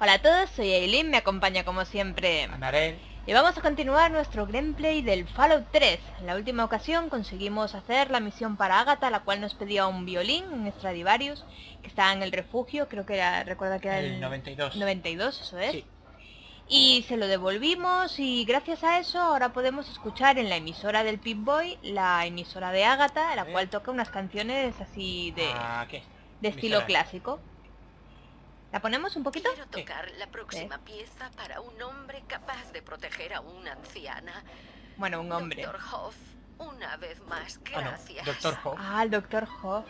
Hola a todos, soy Aileen, me acompaña como siempre Anarel. y vamos a continuar nuestro gameplay del Fallout 3. En la última ocasión conseguimos hacer la misión para Agatha, la cual nos pedía un violín, un Stradivarius, que estaba en el refugio, creo que era, recuerda que era el, El 92. 92, eso es. Sí. Y se lo devolvimos y gracias a eso ahora podemos escuchar en la emisora del Pip-Boy, la emisora de Agatha, la Eh. cual toca unas canciones así de, Ah, ¿qué? de estilo Emisora. clásico. ¿La ponemos un poquito? Quiero tocar la próxima pieza para un hombre capaz de proteger a una anciana. Bueno, un hombre. Doctor Hoff, una vez más, Ah, no, gracias. Doctor Who. Ah, el Doctor Who.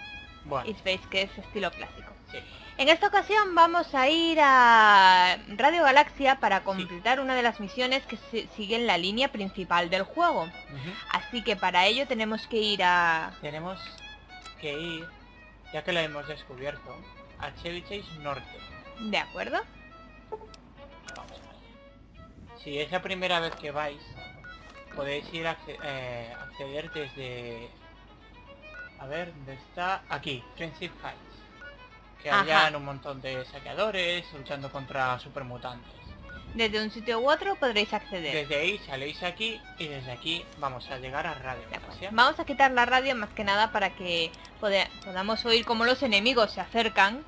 Bueno, Y veis que es estilo clásico. sí. En esta ocasión vamos a ir a Radio Galaxia para completar una de las misiones que si- siguen la línea principal del juego. Así que para ello tenemos que ir a... Tenemos que ir, ya que lo hemos descubierto, a Chevy Chase Norte. ¿De acuerdo? Vamos. Si es la primera vez que vais, podéis ir a eh, acceder desde... A ver, ¿dónde está? Aquí, Friendship Heights. Que habían un montón de saqueadores luchando contra supermutantes. Desde un sitio u otro podréis acceder. Desde ahí saléis aquí y desde aquí vamos a llegar a Radio. Galaxia. Vamos a quitar la radio más que nada para que podamos oír cómo los enemigos se acercan.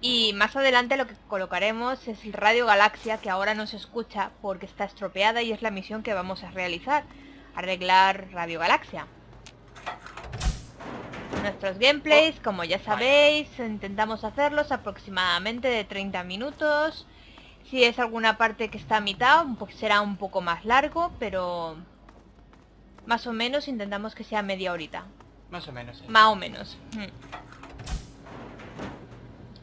Y más adelante lo que colocaremos es el Radio Galaxia que ahora no se escucha porque está estropeada y es la misión que vamos a realizar. Arreglar Radio Galaxia. Nuestros gameplays, como ya sabéis, intentamos hacerlos aproximadamente de 30 minutos. Si es alguna parte que está a mitad, po- será un poco más largo, pero más o menos intentamos que sea media horita. Más o menos. ¿eh? Más o menos. Mm.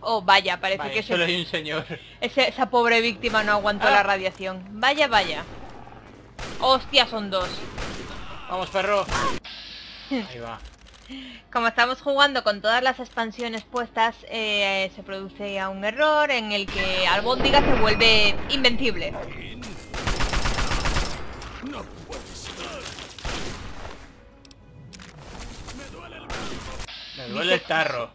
Oh, vaya, parece Vale, que solo ese- hay un señor. ese- esa pobre víctima no aguantó Ah. la radiación. Vaya, vaya. Hostia, son dos. Vamos, perro. Ahí va. Como estamos jugando con todas las expansiones puestas, eh, se produce ya un error en el que Albóndiga se vuelve invencible. Me duele el tarro.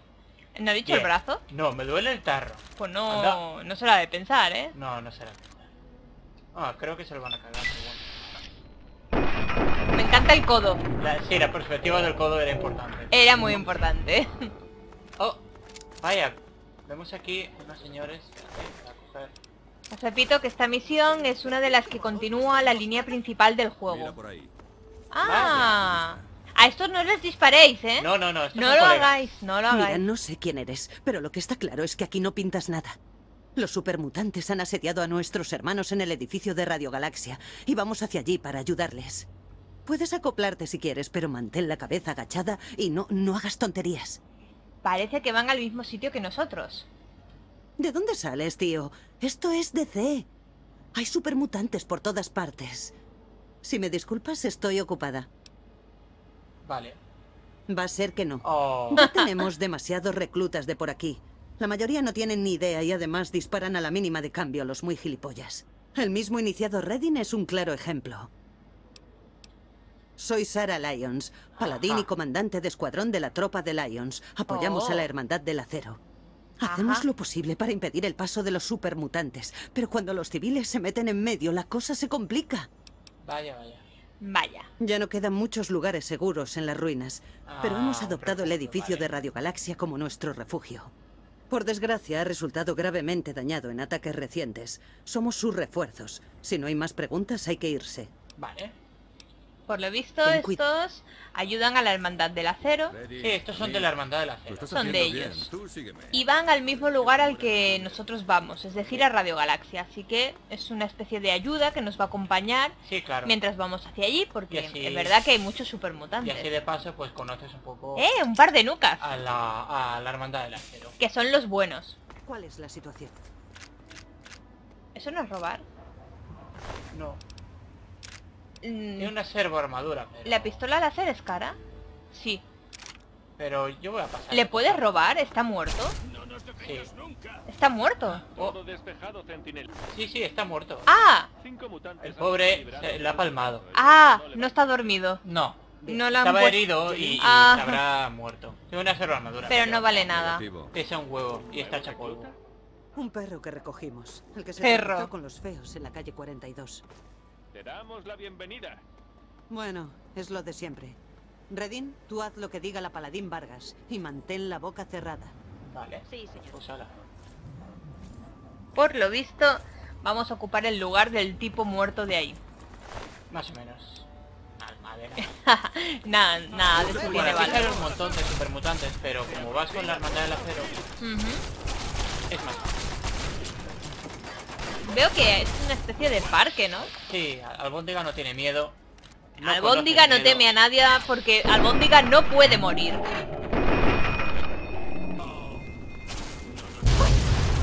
¿No ha dicho el brazo? No, me duele el tarro. Pues no, Anda. no se la de pensar, ¿eh? No, no será. Ah, creo que se lo van a cagar. pero bueno. Me encanta el codo. La, sí, la perspectiva del codo era importante. Era muy importante. Oh, vaya. Vemos aquí unos señores. eh, para coger. Os repito que esta misión es una de las que continúa la línea principal del Mira juego. por ahí. Ah, a estos no les disparéis, ¿eh? No, no, no. estos No son lo colegas. hagáis, no lo Mira, hagáis. no sé quién eres, pero lo que está claro es que aquí no pintas nada. Los supermutantes han asediado a nuestros hermanos en el edificio de Radio Galaxia y vamos hacia allí para ayudarles. Puedes acoplarte si quieres, pero mantén la cabeza agachada y no, no hagas tonterías. Parece que van al mismo sitio que nosotros. ¿De dónde sales, tío? Esto es DC. Hay supermutantes por todas partes. Si me disculpas, estoy ocupada. Vale. Va a ser que no. Oh, No tenemos demasiados reclutas de por aquí. La mayoría no tienen ni idea y además disparan a la mínima de cambio los muy gilipollas. El mismo iniciado Redding es un claro ejemplo. Soy Sarah Lyons, paladín y comandante de escuadrón de la tropa de Lyons. Apoyamos Oh. a la Hermandad del Acero. Hacemos Ajá. lo posible para impedir el paso de los supermutantes, pero cuando los civiles se meten en medio, la cosa se complica. vaya, vaya. Vaya. Ya no quedan muchos lugares seguros en las ruinas, pero Ah, hemos un adoptado el edificio vale. de Radio Galaxia como nuestro refugio. Por desgracia, ha resultado gravemente dañado en ataques recientes. Somos sus refuerzos. Si no hay más preguntas, hay que irse. Vale. Por lo visto, estos ayudan a la Hermandad del Acero. Sí, estos son de la Hermandad de la Lo Acero. Son de ellos. y van al mismo lugar al que nosotros vamos, es decir, a Radio Galaxia. Así que es una especie de ayuda que nos va a acompañar Sí, claro. mientras vamos hacia allí, porque Y así- es verdad que hay muchos Y supermutantes. así de paso, pues conoces un poco ¡Eh! Un par de nucas, a, la, a la Hermandad del Acero. que son los buenos. ¿Cuál es la situación? ¿Eso no es robar? No. Mm, Tiene una servo armadura, pero... ¿La pistola láser es cara? Sí. Pero yo voy a pasar. ¿Le puedes robar? ¿Está muerto? Sí. ¿Está muerto? Oh, Todo despejado, centinela. sí, sí, está muerto. ¡Ah! Cinco mutantes El pobre se la ha palmado. ¡Ah! No está dormido. No. No lo han Estaba herido y, y Ah. se habrá muerto. Tiene una servo armadura. Pero no vale nada. Pesa un huevo y está polvo. Un perro que recogimos. El que se Perro. con los feos en la calle 42. Te damos la bienvenida. Bueno, es lo de siempre. Redin, tú haz lo que diga la paladín Vargas y mantén la boca cerrada. Vale. Sí, señor. Pues. Por lo visto, vamos a ocupar el lugar del tipo muerto de ahí. Más o menos. Al madera. nada, nada, de eso tiene salen un montón de supermutantes, pero como vas con la hermandad del acero, Ujú. es más. Veo que es una especie de parque, ¿no? Sí, Albóndiga no tiene miedo. no Albóndiga no miedo. teme a nadie porque Albóndiga no puede morir.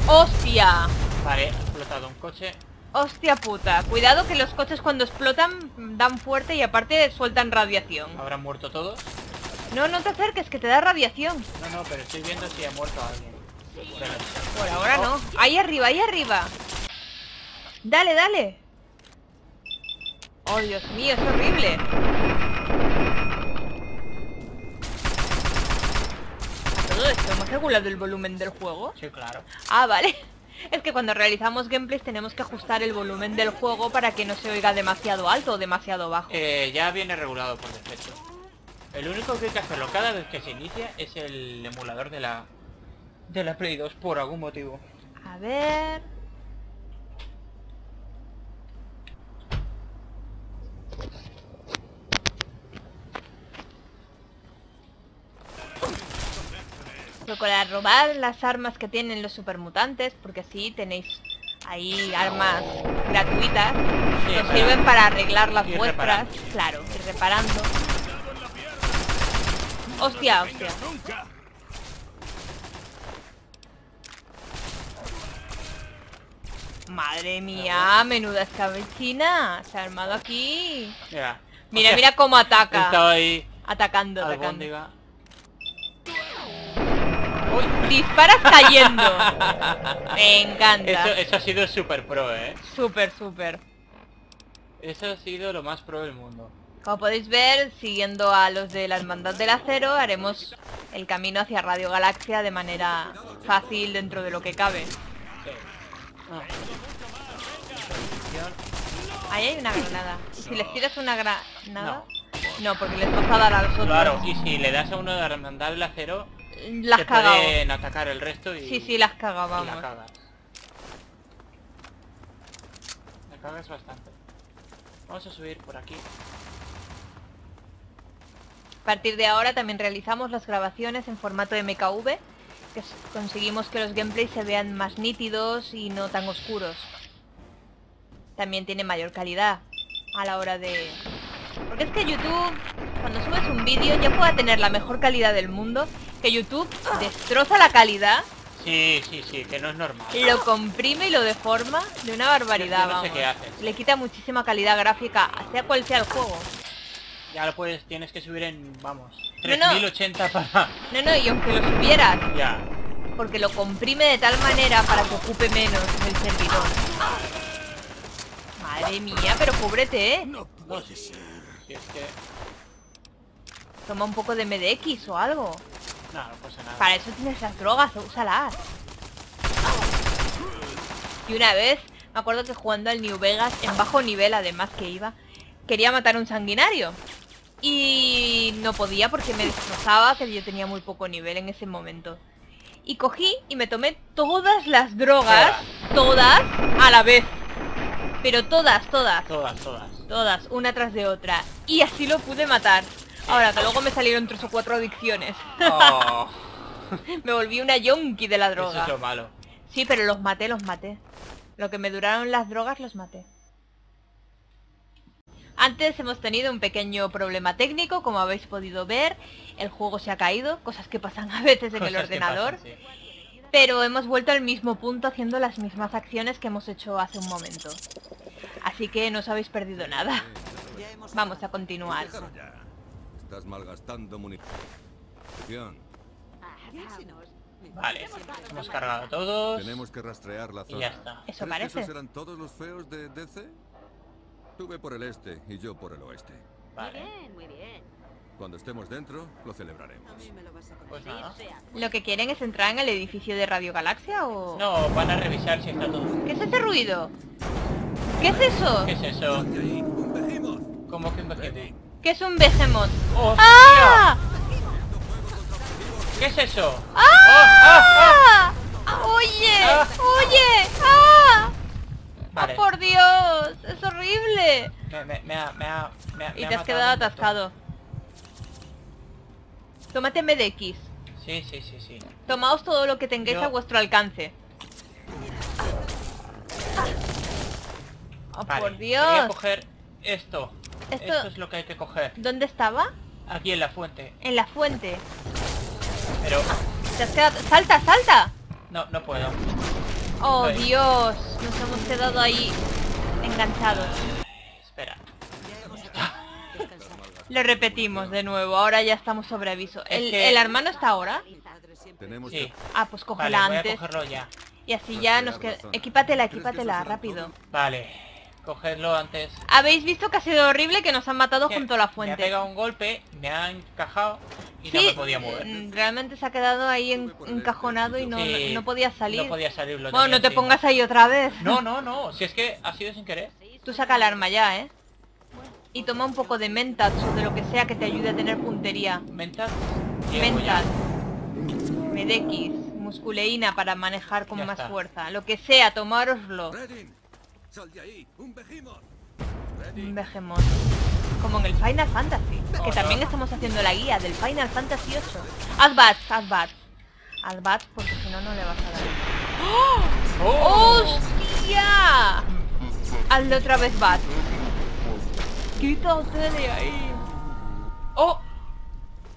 ¡Hostia! Vale, ha explotado un coche. ¡Hostia puta! Cuidado que los coches cuando explotan dan fuerte y aparte sueltan radiación. ¿Habrán muerto todos? No, no te acerques, que te da radiación. No, no, pero estoy viendo si ha muerto alguien. Pero- Por ahora no. Ahí arriba, ahí arriba. Dale, dale. Oh, Dios mío, es horrible. ¿A todo esto hemos regulado el volumen del juego? Sí, claro. Ah, vale. Es que cuando realizamos gameplays tenemos que ajustar el volumen del juego para que no se oiga demasiado alto o demasiado bajo. Eh, ya viene regulado por defecto. El único que hay que hacerlo cada vez que se inicia es el emulador de la de la Play 2 por algún motivo. A ver... Procurar robar las armas que tienen los supermutantes, porque así tenéis ahí armas gratuitas Sí, que os sirven para arreglar las vuestras. reparando. Claro, ir reparando. Hostia, hostia. Madre mía, menuda escabechina. Se ha armado aquí. Mira. Mira, mira cómo ataca. Estaba ahí Atacando, atacando. Uy, disparas cayendo. Me encanta. Eso, eso ha sido super pro, eh. Súper, súper. Eso ha sido lo más pro del mundo. Como podéis ver, siguiendo a los de la Hermandad del Acero, haremos el camino hacia Radio Galaxia de manera fácil dentro de lo que cabe. Ah. Ahí hay una granada. ¿Y si les tiras una granada? No, porque les vas a dar a los otros. Claro, y si le das a uno de hermandad del acero, Las te pueden atacar el resto y, Sí, sí, las y caga, la vamos. cagas. La cagas bastante. Vamos a subir por aquí. A partir de ahora también realizamos las grabaciones en formato MKV, que conseguimos que los gameplays se vean más nítidos y no tan oscuros. También tiene mayor calidad a la hora de... Porque es que YouTube, cuando subes un vídeo, ya pueda tener la mejor calidad del mundo, que YouTube destroza la calidad, Sí, sí, sí, que no es normal. lo comprime y lo deforma de una barbaridad, Yo no sé vamos. qué hacen. Le quita muchísima calidad gráfica, sea cual sea el juego. Ya lo puedes, tienes que subir en, vamos, No, no. 3080 para... No, no, y aunque lo subieras, Ya. porque lo comprime de tal manera para que ocupe menos el servidor. Madre mía, pero cúbrete, ¿eh? No, sí, sí, es que... Toma un poco de MDX o algo. No, no pasa nada. Para eso tienes las drogas, úsalas. Y una vez, me acuerdo que jugando al New Vegas, en bajo nivel además que iba, quería matar a un sanguinario. Y no podía porque me destrozaba, que yo tenía muy poco nivel en ese momento. Y cogí y me tomé todas las drogas, todas, a la vez. Pero todas, todas, Todas, todas. todas, una tras de otra. Y así lo pude matar. Ahora, que luego me salieron tres o cuatro adicciones. Oh, Me volví una yonki de la eso droga. es lo malo. Sí, pero los maté, los maté. Lo que me duraron las drogas los maté. Antes hemos tenido un pequeño problema técnico, como habéis podido ver. El juego se ha caído, cosas que pasan a veces en el Cosas ordenador. pasan, sí. Pero hemos vuelto al mismo punto haciendo las mismas acciones que hemos hecho hace un momento. Así que no os habéis perdido nada. Vamos a continuar. Estás malgastando munición. Vale, hemos cargado a todos. Tenemos que rastrear la Y zona. ya está. Eso ¿Crees que parece. esos eran todos los feos de DC? Tú ve por el este y yo por el oeste. Vale. muy bien. Cuando estemos dentro, lo celebraremos. Pues nada. ¿Lo que quieren es entrar en el edificio de Radio Galaxia o...? No, van a revisar si está todo. ¿Qué es ese ruido? ¿Qué es eso? ¿Qué es eso? ¿Cómo que un behemoth? ¿Qué es un behemoth? ¡Hostia! ¡Ah! ¿Qué es eso? ¡Ah! ¡Oye! Ah. ¡Oye! ¡Ah! Vale. ¡Oh, por Dios! ¡Es horrible! Me, me, me ha, me ha, me ha- Y te has quedado atascado. Tómate MDX. Sí, sí, sí, sí. Tomaos todo lo que tengáis Yo- a vuestro alcance. ¡Oh, Vale, por Dios! coger esto. Esto- Esto... es lo que hay que coger. ¿Dónde estaba? Aquí en la fuente. En la fuente. Pero Te has quedado... ¡Salta, salta! no, no puedo. ¡Oh, Ahí. Dios! Nos hemos quedado ahí enganchados. Espera. Lo repetimos de nuevo, ahora ya estamos sobre aviso. Es ¿El, que- el hermano está ahora? Tenemos Sí. que... Ah, pues Vale, cógela voy a antes. cogerlo ya. Y así ya nos queda... Equípatela, equípatela, rápido. Vale. Cogerlo antes. Habéis visto que ha sido horrible que nos han matado junto a la Me ha fuente. pegado un golpe, me ha encajado y no Sí, me podía mover. mm, realmente se ha quedado ahí en- encajonado y no, Sí, no podía salir. No podía salir. lo bueno, no te encima. pongas ahí otra vez. No, no, no. Si es que ha sido sin querer. Tú saca el arma ya, ¿eh? Y toma un poco de mentat o de lo que sea que te ayude a tener puntería. Mentat. ya. Medex, musculeína para manejar con Ya más está. fuerza. Lo que sea, tomároslo. Redding, sal de ahí, un behemoth. Un Behemoth. Como en el Final Fantasy. Oh, que también estamos haciendo la guía del Final Fantasy 8. Haz bats, haz bats. Haz bats porque si no, no le vas a dar. ¡Oh! ¡Hostia! Hazle otra vez bats. Quítate de ahí. ¡Oh!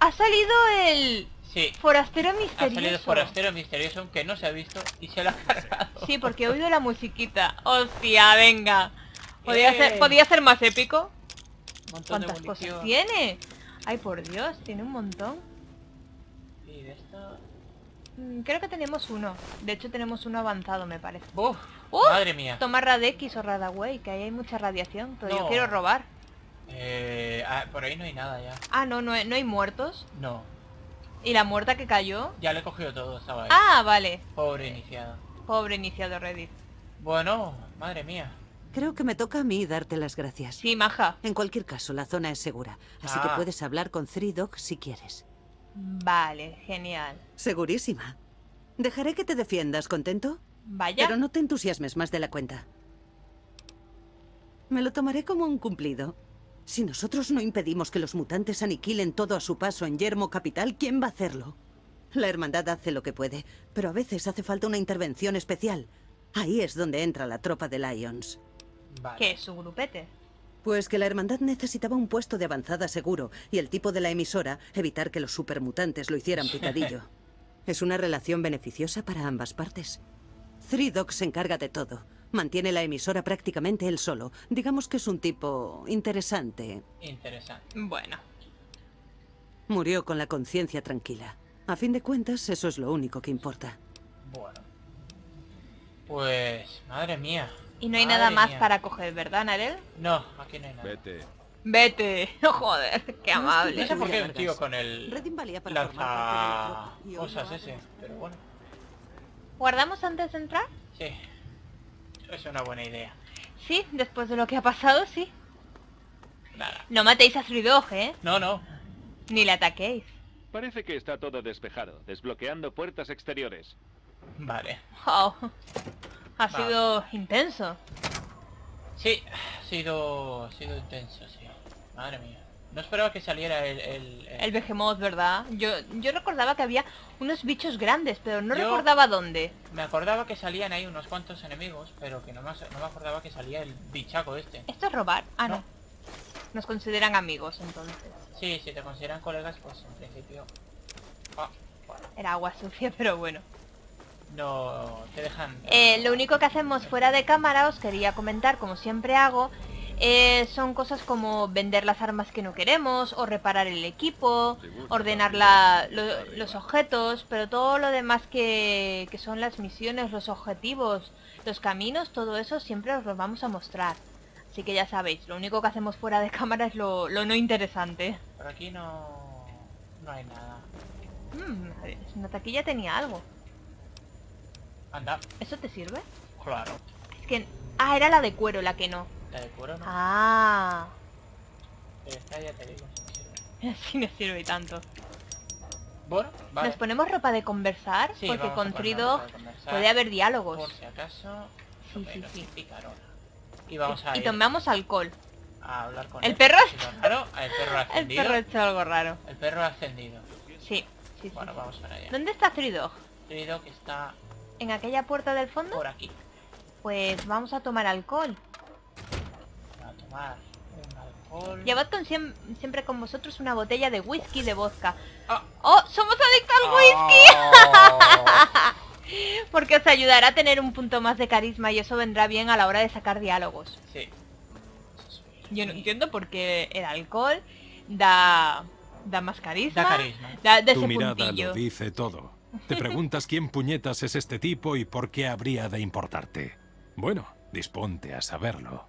Ha salido el Sí. forastero Ha misterioso. salido forastero misterioso aunque no se ha visto y se lo ha cargado. Sí, porque he oído la musiquita. ¡Hostia, venga! ¿Podía, Eh. ser, ¿Podía ser más épico? Un montón de ¿Cuántas cosas munición. tiene? Ay, por Dios, tiene un montón. Y de esto... Mm, Creo que tenemos uno. De hecho, tenemos uno avanzado, me parece. ¡Uf! ¡Uh! Madre mía. Toma Radex o Radaway, que ahí hay mucha radiación. Pero yo quiero robar. Eh, ah, por ahí no hay nada ya. Ah, no, no, no hay muertos. No. ¿Y la muerta que cayó? Ya le he cogido todo, estaba ahí. Ah, vale. Pobre iniciado. Pobre iniciado Reddit. Bueno, madre mía. Creo que me toca a mí darte las gracias. Sí, maja. En cualquier caso, la zona es segura, así que Ah. puedes hablar con Three Dog si quieres. Vale, genial. Segurísima. Dejaré que te defiendas, ¿contento? Vaya. Pero no te entusiasmes más de la cuenta. Me lo tomaré como un cumplido. Si nosotros no impedimos que los mutantes aniquilen todo a su paso en Yermo Capital, ¿quién va a hacerlo? La hermandad hace lo que puede, pero a veces hace falta una intervención especial. Ahí es donde entra la tropa de Lions. Vale. ¿Qué es su grupete? Pues que la hermandad necesitaba un puesto de avanzada seguro y el tipo de la emisora evitar que los supermutantes lo hicieran picadillo. es una relación beneficiosa para ambas partes. Three Dog se encarga de todo. Mantiene la emisora prácticamente él solo. Digamos que es un tipo interesante. Interesante. Bueno. Murió con la conciencia tranquila. A fin de cuentas, eso es lo único que importa. Bueno. Pues, madre mía. Y no hay Madre nada más mía. para coger, ¿verdad, Narel? No, aquí no hay nada. Vete. Vete. Joder, qué amable. No sé por qué sigo con el la lanza cosas ese, pero bueno, ¿Guardamos antes de entrar? sí. Es una buena idea. Sí, después de lo que ha pasado, sí. Nada. No matéis a Dog, ¿eh? No, no. Ni le ataquéis. Parece que está todo despejado, desbloqueando puertas exteriores. Vale. Oh, ha sido intenso. Sí, ha sido, ha sido intenso, sí. Madre mía. No esperaba que saliera el... El, El Behemoth, ¿verdad? Yo, yo recordaba que había unos bichos grandes, pero no Yo- recordaba dónde. Me acordaba que salían ahí unos cuantos enemigos, pero que no me, no me acordaba que salía el bichaco este. ¿Esto es robar? Ah, no. No. Nos consideran amigos, entonces. Sí, si te consideran colegas, pues en principio... Ah, bueno, Era agua sucia, pero bueno. No te dejan... Eh, lo único que hacemos fuera de cámara, os quería comentar, como siempre hago, eh, son cosas como vender las armas que no queremos, o reparar el equipo, ordenar la- lo- los objetos, pero todo lo demás que, que son las misiones, los objetivos, los caminos, todo eso siempre os lo vamos a mostrar. Así que ya sabéis, lo único que hacemos fuera de cámara es lo, lo no interesante. Por aquí no... No hay nada. Mm, una taquilla tenía algo. Anda, ¿Eso te sirve? claro. Es que... Ah, era la de cuero la que no. La de cuero no. Ah. Pero esta ya te digo. sí sirve. Así no sirve tanto. Bueno, vale. ¿Nos ponemos ropa de conversar? Sí, Porque con Tridog puede haber diálogos. Por si acaso... Sí, sí, sí. picarona. Y vamos a y ir tomamos alcohol. a hablar con El él. perro Sí, Claro, el perro ha El ascendido. perro ha hecho algo raro. El perro ha ascendido. Sí, sí, sí. Bueno, vamos para allá. ¿Dónde está Tridog? Tridog está ¿En aquella puerta del fondo? por aquí. Pues vamos a tomar alcohol. A tomar un alcohol. Llevad con siem- siempre con vosotros una botella de whisky de vodka. Ah. ¡Oh! ¡Somos adictos al whisky! Oh. Porque os ayudará a tener un punto más de carisma y eso vendrá bien a la hora de sacar diálogos. sí. Yo no entiendo por qué el alcohol da... da más carisma. Da carisma. Da de Tu ese mirada puntillo. lo dice todo. Te preguntas quién puñetas es este tipo y por qué habría de importarte. Bueno, disponte a saberlo.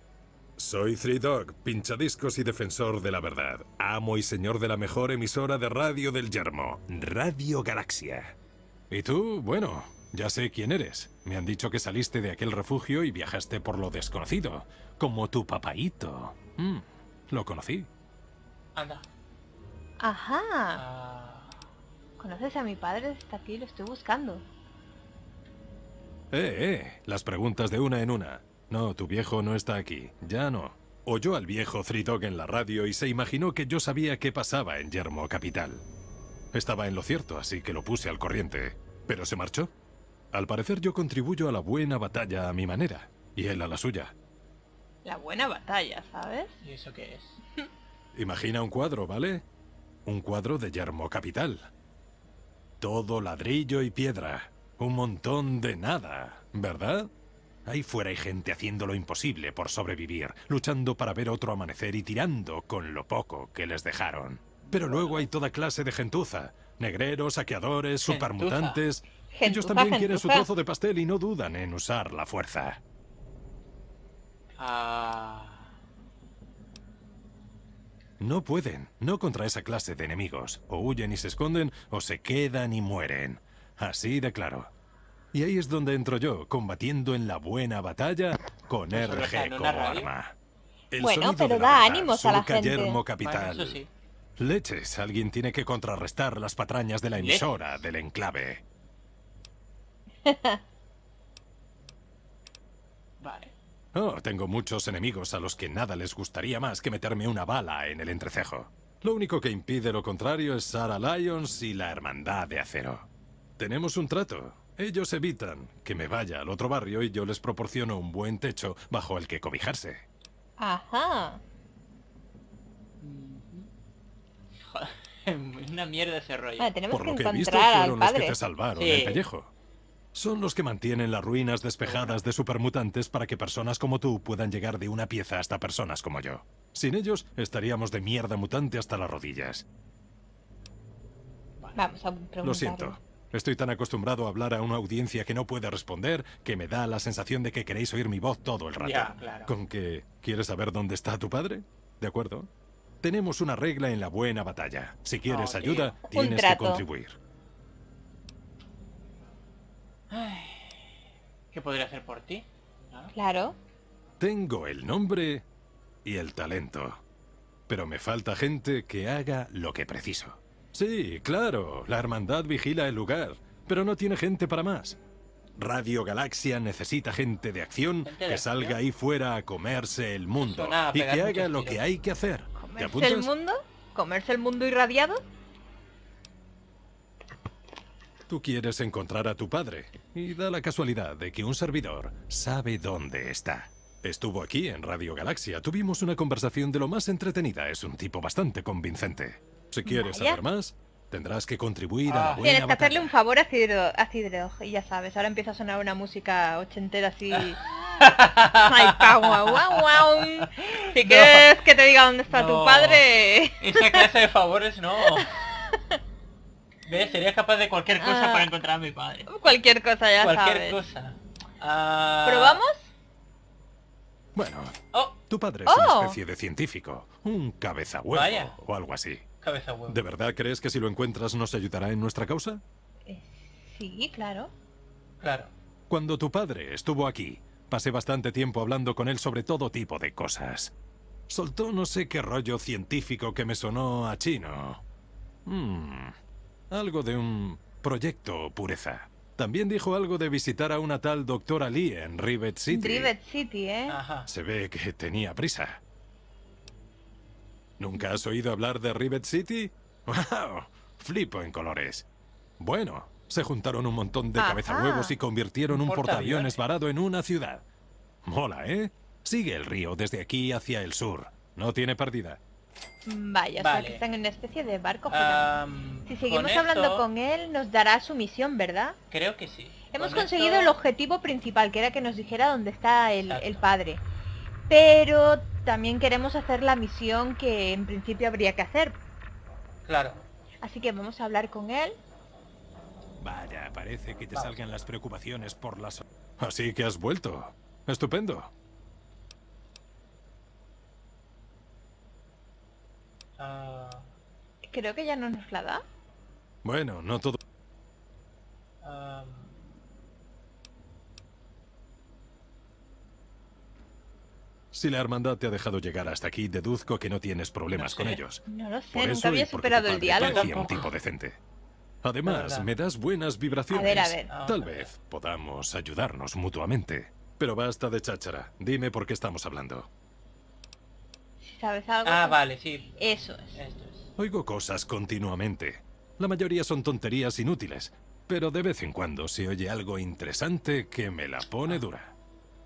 Soy Three Dog, pinchadiscos y defensor de la verdad. Amo y señor de la mejor emisora de radio del yermo, Radio Galaxia. Y tú, bueno, ya sé quién eres. Me han dicho que saliste de aquel refugio y viajaste por lo desconocido, como tu papaíto. Mm, lo conocí. Anda. Ajá. ¿Conoces a mi padre? Está aquí, lo estoy buscando. Eh, eh, las preguntas de una en una. No, tu viejo no está aquí. Ya no. Oyó al viejo Three Dog en la radio y se imaginó que yo sabía qué pasaba en Yermo Capital. Estaba en lo cierto, así que lo puse al corriente. Pero se marchó. Al parecer yo contribuyo a la buena batalla a mi manera, y él a la suya. La buena batalla, ¿sabes? ¿Y eso qué es? Imagina un cuadro, ¿vale? Un cuadro de Yermo Capital. Todo ladrillo y piedra. Un montón de nada, ¿verdad? Ahí fuera hay gente haciendo lo imposible por sobrevivir, luchando para ver otro amanecer y tirando con lo poco que les dejaron. Pero luego hay toda clase de gentuza. Negreros, saqueadores, Gentuza. supermutantes. Ellos Gentuza, también quieren su trozo de pastel y no dudan en usar la fuerza. Ah... No pueden, no contra esa clase de enemigos. O huyen y se esconden, o se quedan y mueren. Así de claro. Y ahí es donde entro yo, combatiendo en la buena batalla con Pues RG como arma. El Bueno, sonido pero da verdad ánimos a la gente. Yermo Bueno, Capital. eso sí. Leches, alguien tiene que contrarrestar las patrañas de la Leches. emisora del enclave. Vale. Oh, tengo muchos enemigos a los que nada les gustaría más que meterme una bala en el entrecejo. Lo único que impide lo contrario es Sarah Lyons y la Hermandad de Acero. Tenemos un trato. Ellos evitan que me vaya al otro barrio y yo les proporciono un buen techo bajo el que cobijarse. Ajá. Una mierda ese rollo. Vale, tenemos Por que lo que he visto al fueron los que te salvaron Sí. el pellejo. Son los que mantienen las ruinas despejadas de supermutantes para que personas como tú puedan llegar de una pieza hasta personas como yo. Sin ellos, estaríamos de mierda mutante hasta las rodillas. Vamos a preguntarle. Lo siento. Estoy tan acostumbrado a hablar a una audiencia que no puede responder que me da la sensación de que queréis oír mi voz todo el rato. Ya, claro. ¿Con que quieres saber dónde está tu padre? De acuerdo. Tenemos una regla en la buena batalla. Si quieres ayuda, tienes que trato. ¿Qué podría hacer por ti? Claro. Tengo el nombre y el talento. Pero me falta gente que haga lo que preciso. Sí, claro, la hermandad vigila el lugar, pero no tiene gente para más. Radio Galaxia necesita gente de acción ¿Gente de que acción? salga ahí fuera a comerse el mundo y que haga lo tiros. que hay que hacer. ¿Te ¿Comerse apuntas? el mundo? ¿Comerse el mundo irradiado? Tú quieres encontrar a tu padre y da la casualidad de que un servidor sabe dónde está. Estuvo aquí en Radio Galaxia. Tuvimos una conversación de lo más entretenida. Es un tipo bastante convincente. Si quieres Vaya. saber más, tendrás que contribuir a la Ah. buena Tienes que hacerle un favor a Cidro, a Cidro, y ya sabes, ahora empieza a sonar una música ochentera así. Ay, pa, guau, guau, guau. Si No. quieres que te diga dónde está No. tu padre. Esa clase de favores no. ¿Ves? Sería capaz de cualquier cosa Ah. para encontrar a mi padre. Cualquier cosa, ya cualquier sabes. cosa. Ah, ¿Probamos? Bueno, Oh, Tu padre es ¡Oh! una especie de científico, un cabeza huevo Vaya. o algo así. Cabeza huevo. ¿De verdad crees que si lo encuentras nos ayudará en nuestra causa? Eh, sí, claro. Claro. Cuando tu padre estuvo aquí, pasé bastante tiempo hablando con él sobre todo tipo de cosas. Soltó no sé qué rollo científico que me sonó a chino. Hmm, algo de un proyecto pureza. También dijo algo de visitar a una tal doctora Lee en Rivet City. Rivet City, ¿eh? Ajá. Se ve que tenía prisa. ¿Nunca has oído hablar de Rivet City? ¡Wow! Flipo en colores. Bueno, se juntaron un montón de cabezahuevos y convirtieron un portaaviones portaaviones. varado en una ciudad. Mola, ¿eh? Sigue el río desde aquí hacia el sur. No tiene pérdida. Vaya, o sea que están en una especie de barco Si seguimos con hablando esto, con él, nos dará su misión, ¿verdad? Creo que sí. Hemos Con conseguido esto- el objetivo principal, que era que nos dijera dónde está el, padre. Pero también queremos hacer la misión que en principio habría que hacer. Claro. Así que vamos a hablar con él. Vaya, parece que te Vamos. salgan las preocupaciones por las... Así que has vuelto. Estupendo. Ah, Creo que ya no nos la da. Bueno, no todo... am, Si la hermandad te ha dejado llegar hasta aquí, deduzco que no tienes problemas No con sé. ellos. No lo sé, Por nunca eso había superado el diálogo. parecía un tipo decente. Además, me das buenas vibraciones. A ver, a ver. Ah, Tal vez podamos ayudarnos mutuamente. Pero basta de cháchara. Dime por qué estamos hablando. Si sabes algo. Ah, vale, sí. Eso es. Esto es. Oigo cosas continuamente. La mayoría son tonterías inútiles. Pero de vez en cuando se oye algo interesante que me la pone dura.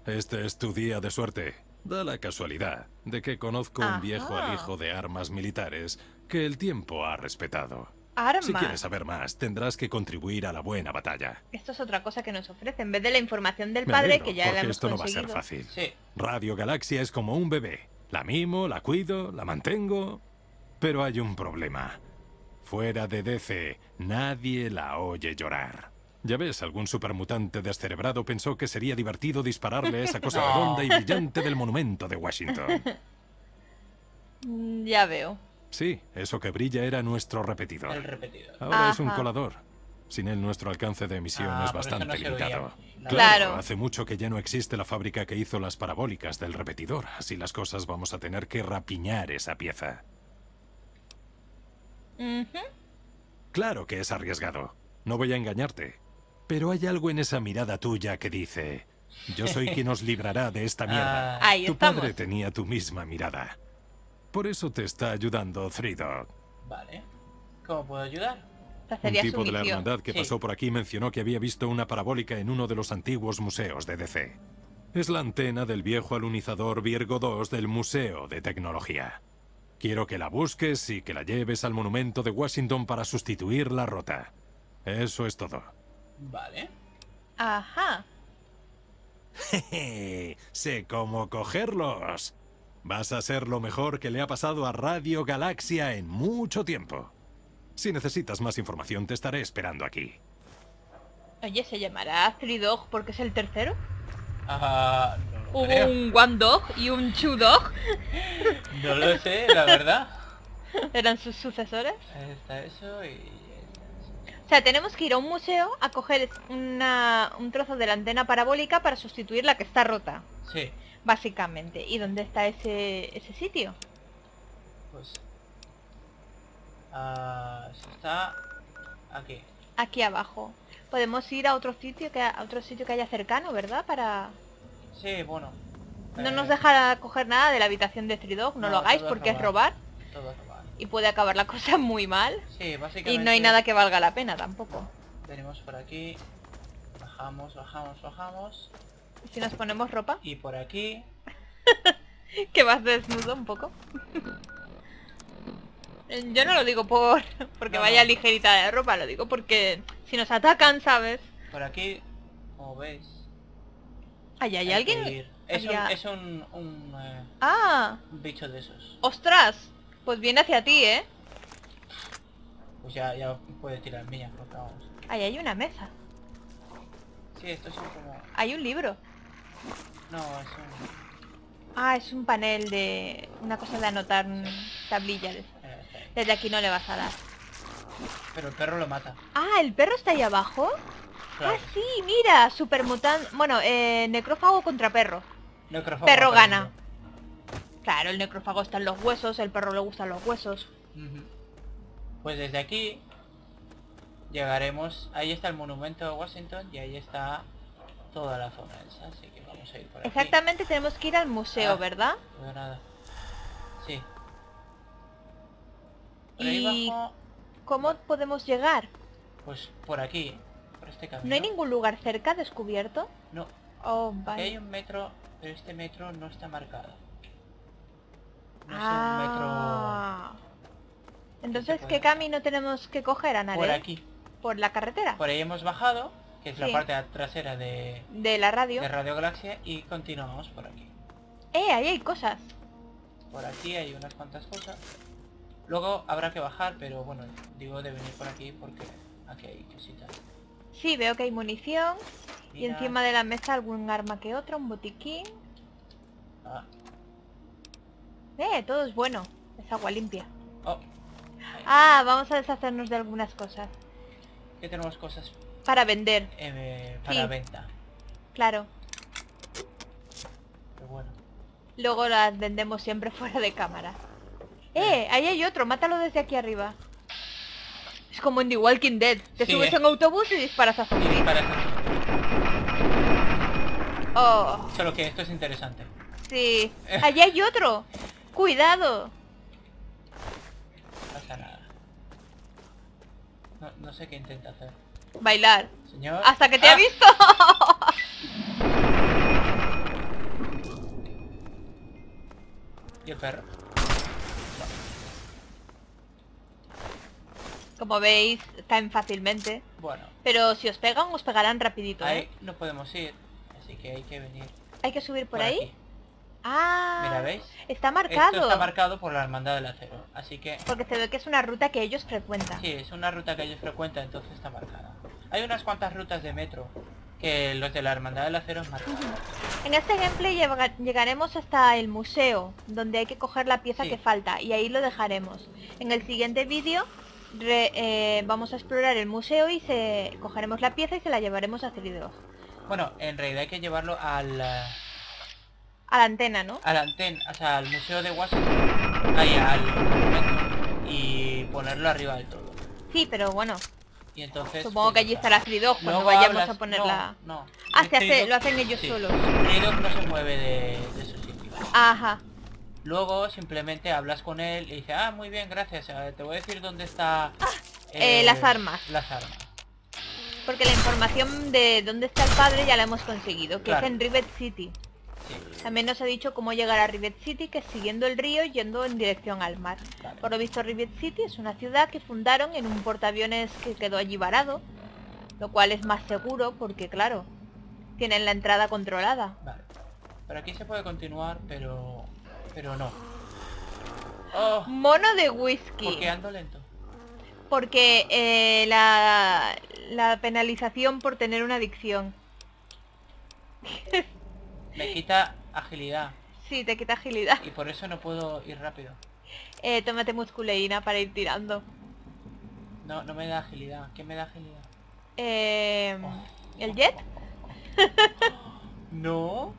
Este es tu día de suerte. Da la casualidad de que conozco un viejo Ajá. alijo de armas militares que el tiempo ha respetado. Armas. Si quieres saber más, tendrás que contribuir a la buena batalla. Esto es otra cosa que nos ofrece. En vez de la información del Me padre, alegro, que ya la porque hemos esto no va a ser fácil. Sí. Radio Galaxia es como un bebé. La mimo, la cuido, la mantengo. Pero hay un problema. Fuera de DC, nadie la oye llorar. Ya ves, algún supermutante descerebrado pensó que sería divertido dispararle a esa cosa No. redonda y brillante del monumento de Washington. Ya veo. Sí, eso que brilla era nuestro repetidor. El repetidor. Ahora es un colador. Sin él nuestro alcance de emisión Ah, es bastante no limitado. Claro. Claro. hace mucho que ya no existe la fábrica que hizo las parabólicas del repetidor. Así las cosas vamos a tener que rapiñar esa pieza. Claro que es arriesgado. No voy a engañarte. Pero hay algo en esa mirada tuya que dice... Yo soy quien os librará de esta mierda. Ah, Ahí tu estamos. padre tenía tu misma mirada. Por eso te está ayudando Three Dog. Vale. ¿Cómo puedo ayudar? Un tipo de la hermandad que Sí. pasó por aquí mencionó que había visto una parabólica en uno de los antiguos museos de DC. Es la antena del viejo alunizador Virgo 2 del Museo de Tecnología. Quiero que la busques y que la lleves al monumento de Washington para sustituir la rota. Eso es todo. Vale. Ajá. Jeje, sé cómo cogerlos. Vas a ser lo mejor que le ha pasado a Radio Galaxia en mucho tiempo. Si necesitas más información, te estaré esperando aquí. Oye, ¿se llamará Three Dog porque es el tercero? Ah, no lo ¿Hubo creo. un One Dog y un Two Dog? No lo sé, la verdad. ¿Eran sus sucesores? Está eso y... O sea, tenemos que ir a un museo a coger una- un trozo de la antena parabólica para sustituir la que está rota, Sí, básicamente. ¿Y dónde está ese, ese sitio? pues... Eso está aquí. Aquí abajo. Podemos ir a otro sitio que a otro sitio que haya cercano, ¿verdad? Para Sí, bueno. no eh, nos dejar coger nada de la habitación de Tridog, no, No, lo hagáis todo es porque es robar. robar Todo robar. y puede acabar la cosa muy mal Sí, básicamente... y no hay nada que valga la pena tampoco. Venimos por aquí. Bajamos, bajamos, bajamos. ¿Y si nos ponemos ropa? Y por aquí... Que vas desnudo un poco. Eh, Yo no lo digo por porque No, vaya no. ligerita de ropa, lo digo porque si nos atacan, ¿sabes? Por aquí... Como veis... Ay, hay que alguien. Es, un, es un, un, eh, Ah, un bicho de esos. ostras. Pues viene hacia ti, ¿eh? Pues ya, ya puede tirar millas, porque vamos. Ahí hay una mesa. Sí, estos son como... Hay un libro. No, es un... Ah, es un panel de... Una cosa de anotar tablillas. Eh, está ahí. Desde aquí no le vas a dar. Pero el perro lo mata. Ah, ¿el perro está ahí abajo? Claro. Ah, sí, mira, supermutan... Bueno, eh, necrófago contra perro. Necrófago Perro gana. Claro, el necrófago está en los huesos, el perro le gustan los huesos. Pues desde aquí llegaremos. Ahí está el monumento de Washington y ahí está toda la zona esa. Así que vamos a ir por aquí. Exactamente, tenemos que ir al museo, Ah. ¿verdad? No nada. Sí. Ahí Y- abajo, ¿Cómo podemos llegar? pues por aquí, por este camino. ¿No hay ningún lugar cerca descubierto? No, Oh, aquí hay vale. un metro, pero este metro no está marcado. No Ah. Entonces, puede. ¿qué camino tenemos que coger, es un Anare? metro... Por aquí. ¿Por la carretera? Por ahí hemos bajado, que es Sí. la parte trasera de, De la radio. de Radio Galaxia, y continuamos por aquí. Eh, ahí hay cosas. Por aquí hay unas cuantas cosas. Luego habrá que bajar, pero bueno, digo de venir por aquí porque aquí hay cositas. Sí, veo que hay munición. Y encima de la mesa algún arma que otro, un botiquín. Ah, Eh, todo es bueno. Es agua limpia. oh, Ah, vamos a deshacernos de algunas cosas. que tenemos cosas Para vender, eh, para Sí. venta. claro. Pero bueno. Luego las vendemos siempre fuera de cámara. Eh, ahí hay otro, mátalo desde aquí arriba. Es como en The Walking Dead. Te Sí, subes eh. en autobús y disparas a zombies. Oh, Solo que esto es interesante. sí. Allí hay otro. Cuidado. No pasa nada. No, no sé qué intenta hacer. Bailar. Señor. Hasta que te ¡Ah! ha visto. Y el perro. Como veis, caen fácilmente. Bueno, Pero si os pegan, os pegarán rapidito, ahí ¿eh? no podemos ir. Así que hay que venir Hay que subir por, por ahí. aquí. Ah, Mira, ¿veis? está marcado. Esto está marcado por la hermandad del acero. Así que Porque se ve que es una ruta que ellos frecuentan. sí, es una ruta que ellos frecuentan, entonces está marcada. Hay unas cuantas rutas de metro que los de la hermandad del acero han marcado. En este gameplay llega- llegaremos hasta el museo, donde hay que coger la pieza Sí. que falta, y ahí lo dejaremos. En el siguiente vídeo re- eh, vamos a explorar el museo y se cogeremos la pieza y se la llevaremos a Ceridog. Bueno, en realidad hay que llevarlo al, A la antena, ¿no? al antén, o sea, al museo de Washington, ahí al y ponerlo arriba del todo. Sí, pero bueno, Y entonces... supongo pues, que allí ya está. estará Ceridog cuando vayamos hablas- a ponerla... No, no. Ah, se hace- lo hacen ellos sí. solos. Tridog no se mueve de, de su sitio. Ajá. Luego simplemente hablas con él y dice, ah, muy bien, gracias, eh, te voy a decir dónde está... eh, las armas. Las armas. Porque la información de dónde está el padre ya la hemos conseguido, que Claro. es en Rivet City. Sí. También nos ha dicho cómo llegar a Rivet City, que es siguiendo el río yendo en dirección al mar. Vale. Por lo visto Rivet City es una ciudad que fundaron en un portaaviones que quedó allí varado, lo cual es más seguro porque claro, tienen la entrada controlada. Vale. Por aquí se puede continuar, pero... Pero no. Oh, Mono de whisky. porque ando lento. Porque eh, la, la penalización por tener una adicción. Me quita agilidad Sí, te quita agilidad. y por eso no puedo ir rápido. Eh, tómate musculeína para ir tirando. No, no me da agilidad. ¿Qué me da agilidad? Eh, ¿El jet? No.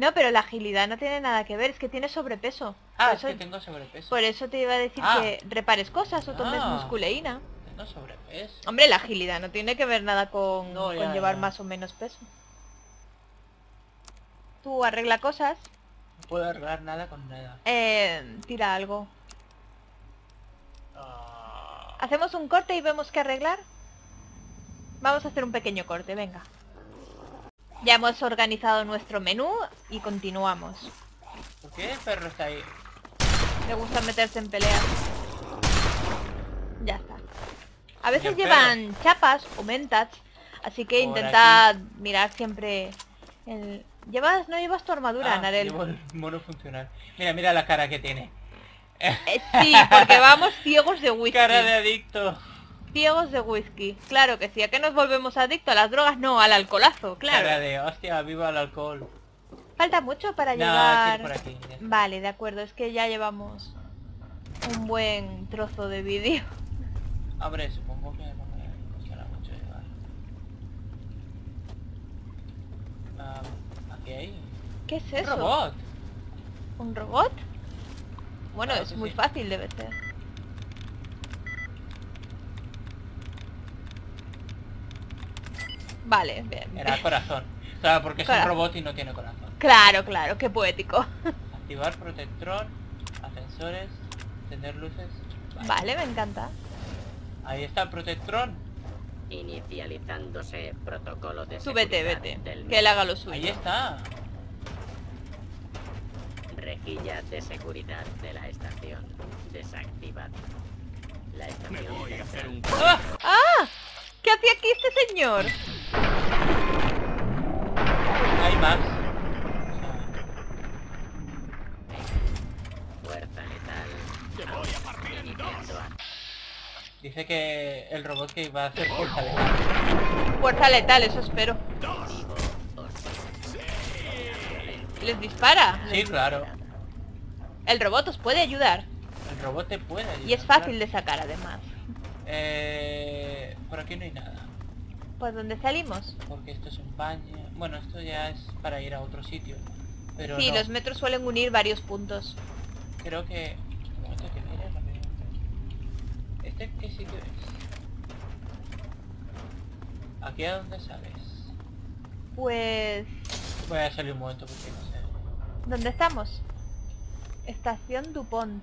No, pero la agilidad no tiene nada que ver, es que tiene sobrepeso. Ah, por, es eso, que tengo sobrepeso. por eso te iba a decir Ah. que repares cosas o tomes Ah. musculeína. Tengo sobrepeso. Hombre, la agilidad no tiene que ver nada con, No, con ya, llevar más o menos peso. Tú arregla cosas, No puedo arreglar nada con nada. eh, tira algo. Ah, ¿Hacemos un corte y vemos qué arreglar? Vamos a hacer un pequeño corte, venga. Ya hemos organizado nuestro menú y continuamos. ¿Por qué el perro está ahí? Le gusta meterse en peleas. Ya está. A veces perro. llevan chapas o mentats, así que Por intentad mirar siempre el... ¿Llevas, no llevas tu armadura, Ah, Narel? llevo el mono funcional. Mira, mira la cara que tiene. Eh, sí, porque vamos ciegos de whisky. Cara de adicto. Ciegos de whisky. Claro que sí. ¿A qué nos volvemos adictos? A las drogas no, al alcoholazo, claro. Cara de hostia, viva el alcohol. Falta mucho para No, llegar... por aquí. Vale, de acuerdo, es que ya llevamos un buen trozo de vídeo. Hombre, supongo que no me costará mucho llegar. Ah, aquí hay ¿Qué es un eso? robot. ¿Un robot? Bueno, Claro es muy sí. fácil debe ser. Vale, bien. Era corazón. Claro, porque es un robot y no tiene corazón. Claro, claro, qué poético. Activar protectrón, ascensores, encender luces. Vale, me encanta. Ahí está el protectrón. Inicializándose protocolo de Tú vete, del Que él haga lo suyo. Ahí está. Rejilla de seguridad de la estación desactivada. La estación central ¡Ah! ¡Ah! ¿Qué hacía aquí este señor? Hay más. fuerza letal. Iniciando a- Dice que el robot que iba a hacer fuerza letal. Fuerza letal, eso espero. ¿Les dispara? Sí, claro. El robot os puede ayudar. El robot te puede ayudar. Y es fácil de sacar además. Eh, por aquí no hay nada. ¿Por dónde salimos? Porque esto es un baño. Bueno, esto ya es para ir a otro sitio. Pero sí, no. los metros suelen unir varios puntos. Creo que... ¿Este qué sitio es? ¿Aquí a dónde sales? Pues... Voy a salir un momento porque no sé. ¿Dónde estamos? Estación Dupont.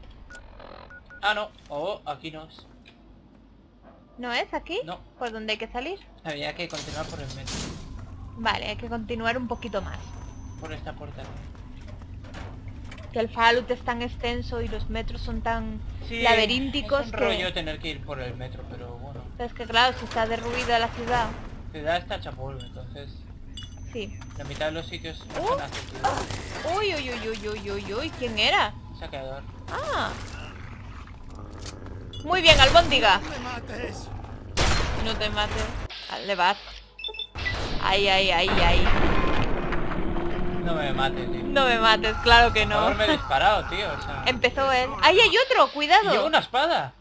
Ah, no. Oh, aquí no es. ¿No es aquí? No. ¿Por dónde hay que salir? Había que continuar por el metro. Vale, hay que continuar un poquito más. Por esta puerta. Que el Fallout es tan extenso y los metros son tan Sí, laberínticos es un que... rollo tener que ir por el metro, pero bueno. Pero es que claro, si está derruida la ciudad... Ciudad está hecha polvo, entonces Sí. la mitad de los sitios no Uh. Uy, uy, uy, uy, uy, uy, uy, ¿quién era? Saqueador. Ah. Muy bien, albóndiga. No te mates. Vale, vas. Ay, ay, ay, ay. No me mates, tío. No me mates, claro que Por no. haberme disparado, tío. O sea, Empezó él. ¡Ahí hay otro! ¡Cuidado! lleva una espada.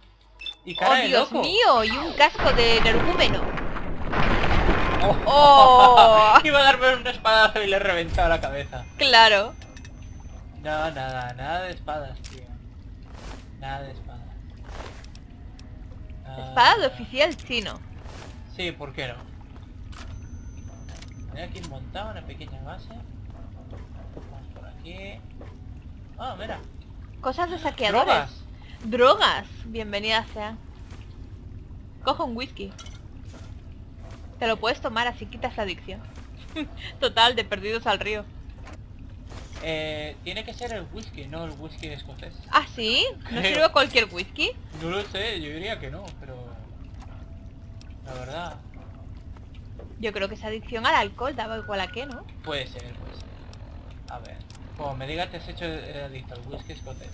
Y ¡Oh, de Dios loco. mío! Y un casco de energúmeno. Oh. ¡Oh! Iba a darme una espada y le he reventado la cabeza. Claro. No, nada, nada de espadas, tío. Nada de espadas. Espada de oficial chino. Sí, ¿por qué no? Voy aquí montado una pequeña base. Vamos por aquí. Ah, mira. Cosas de saqueadores. Drogas. Drogas. Bienvenidas sean. Cojo un whisky. Te lo puedes tomar así quitas la adicción. Total, de perdidos al río. Eh, tiene que ser el whisky, no el whisky escocés. ¿Ah, sí? ¿No Creo. sirve cualquier whisky? No lo sé, yo diría que no, pero... La verdad, Yo creo que es adicción al alcohol, daba igual a qué, ¿no? puede ser, puede ser. A ver, como me digas te has hecho eh, adicto al whisky escocés.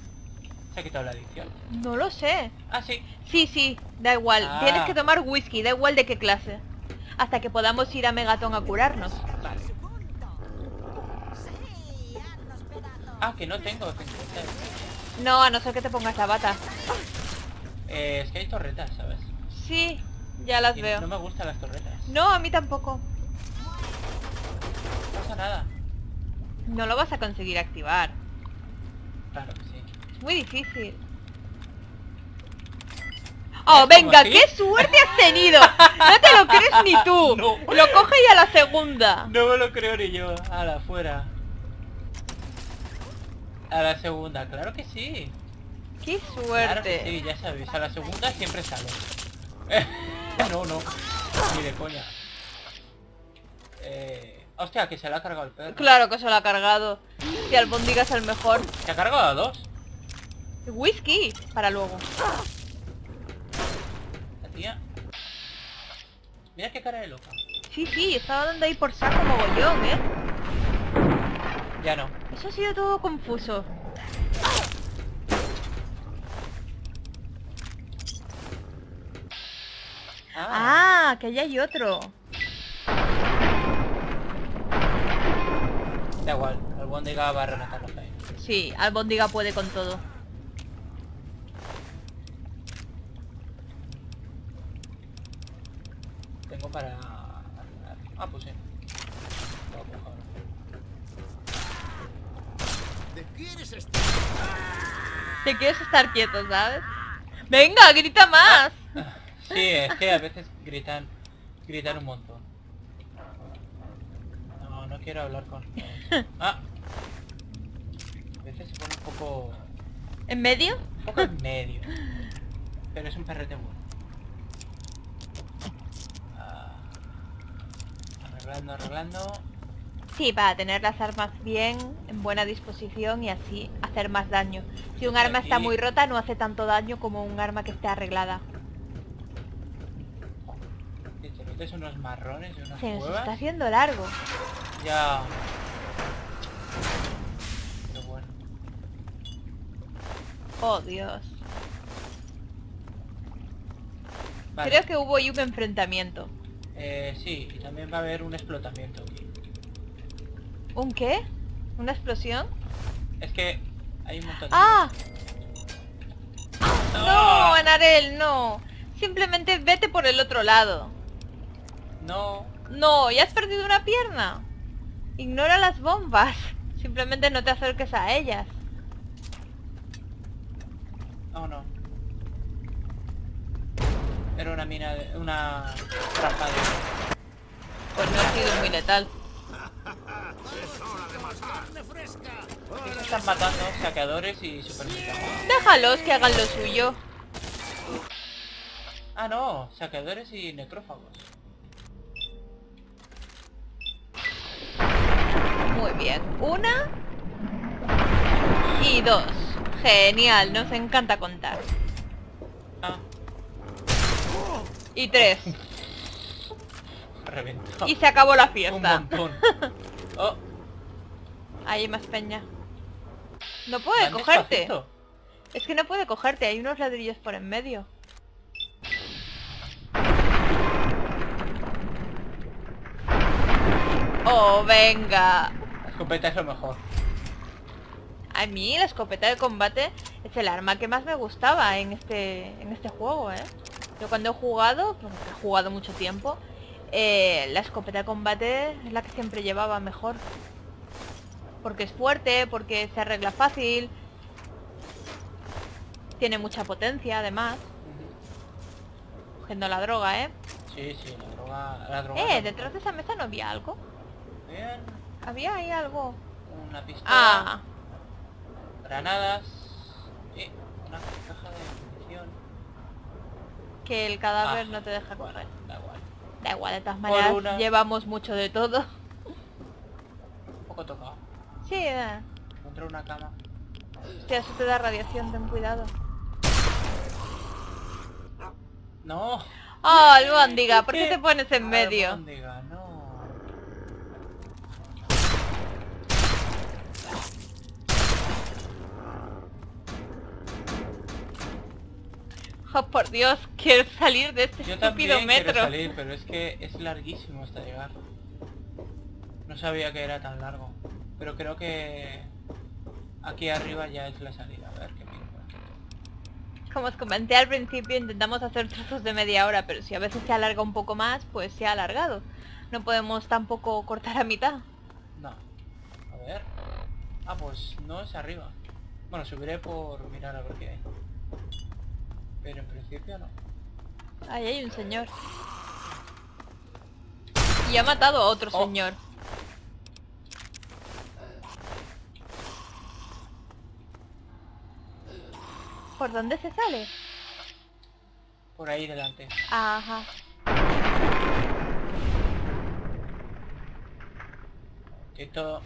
Se ha quitado la adicción. No lo sé. Ah, sí. Sí, sí, da igual. Ah. Tienes que tomar whisky, da igual de qué clase. Hasta que podamos ir a Megaton a curarnos. Vale. Ah, que no tengo 50. No, a no ser que te pongas la bata. Eh, es que hay torretas, ¿sabes? Sí, ya las Y veo. No me gustan las torretas. No, a mí tampoco. No pasa nada. No lo vas a conseguir activar. Claro que sí. Es muy difícil. ¡Oh, ¿Cómo venga! ¡Qué suerte has tenido! No te lo crees ni tú. No. Lo coge y a la segunda. No me lo creo ni yo. A la fuera. A la segunda, claro que sí. ¡Qué Claro que suerte! sí, ya sabéis. A la segunda siempre sale. no, no. Ni de coña. Eh... Hostia, que se le ha cargado el perro. Claro que se lo ha cargado. Si Albondiga es el mejor. Se ha cargado a dos. Whisky, para luego. La tía. Mira qué cara de loca. Sí, sí, estaba dando ahí por saco mogollón, ¿eh? Ya no. Eso ha sido todo confuso. Ah, que allá hay otro. Da igual, Albóndiga va a rematar los ahí. Sí, Albondiga puede con todo. Tengo para... Ah, pues sí. Lo voy a coger. ¿De quieres estar? Te quieres estar quieto, ¿sabes? Venga, grita más. Sí, es que a veces gritan... Gritan un montón. No, no quiero hablar con... Ah. A veces se pone un poco... ¿En medio? Un poco en medio. Pero es un perrete bueno. Ah. Arreglando, arreglando. Sí, para tener las armas bien, en buena disposición y así hacer más daño. Si un arma está muy rota no hace tanto daño como un arma que esté arreglada. Si te metes unos marrones y unas Se nos cuevas. está haciendo largo. Ya. Pero bueno. Oh, Dios. Vale. Creo que hubo ahí un enfrentamiento. Eh, sí, y también va a haber un explotamiento aquí. ¿Un qué? ¿Una explosión? Es que hay un montón de... ¡Ah! ¡No! Anarel, no. Simplemente vete por el otro lado. No. No, ya has perdido una pierna. Ignora las bombas. Simplemente no te acerques a ellas. Oh, no. Era una mina de... una trampa de... Pues no ha sido muy letal. Están matando saqueadores y supermercados. Déjalos que hagan lo suyo. Ah, no, saqueadores y necrófagos. Muy bien. Una. Y dos. Genial, nos encanta contar. Ah, Y tres. reventado. Y se acabó la Un fiesta. montón. Oh, hay más peña. No puede van cogerte. despacito. Es que no puede cogerte, hay unos ladrillos por en medio. Oh, venga. La escopeta es lo mejor. A mí la escopeta de combate es el arma que más me gustaba en este, en este juego, ¿eh? Yo cuando he jugado, porque he jugado mucho tiempo, eh, la escopeta de combate es la que siempre llevaba mejor. Porque es fuerte, porque se arregla fácil. Tiene mucha potencia, además. Cogiendo la droga, ¿eh? Sí, sí, la droga... La droga Eh, también. detrás de esa mesa no había algo. Bien, Había ahí algo. una pistola, Ah, granadas y una caja de munición. que el cadáver Ah, no te deja correr. Da igual. Da igual, de todas maneras una. llevamos mucho de todo. Un poco tocado. Eh. Encontré una cama. Hostia, eso te da radiación, ten cuidado. No. Oh, Albóndiga, ¿por qué te pones en medio? Albóndiga, no. Oh, por Dios, quiero salir de este Yo estúpido también quiero metro. salir, pero es que es larguísimo hasta llegar. No sabía que era tan largo. Pero creo que aquí arriba ya es la salida. A ver qué miro por aquí. Como os comenté al principio, intentamos hacer trozos de media hora, pero si a veces se alarga un poco más, pues se ha alargado. No podemos tampoco cortar a mitad. No. A ver. Ah, pues no es arriba. Bueno, subiré por mirar a ver qué hay. Pero en principio no. Ahí hay un señor. Y ha matado a otro Oh. señor. ¿Por dónde se sale? Por ahí delante. Ajá. Esto...